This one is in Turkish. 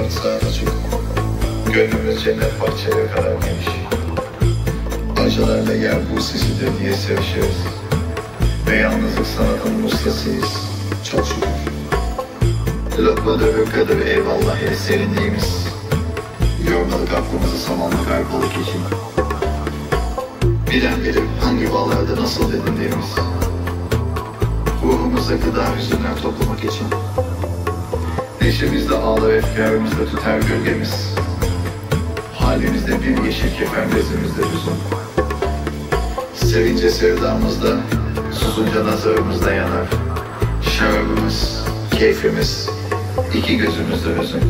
24 saat açık Gönlümüz cennet bahçeye kadar geniş. Acılarla yer bu sesidir diye sevişiriz. Ve yalnızlık sanatının ustasıyız. Çok şükür. Lokmadır hırkadır eyvallah ya serinliğimiz Yormadık aklımızı samanlık arpalık için. Bilen bilir hangi bağlarda nasıl edindiğimiz Ruhumuza gıda hüzünler toplamak için Neşemizde ağlar efkarımızda tüter gölgemiz. Halimizde bir yeşil kefen bezimizde hüzün Sevince sevdamızda, susunca nazarımızda yanar. Şarabımız, keyfimiz, iki gözümüzde hüzün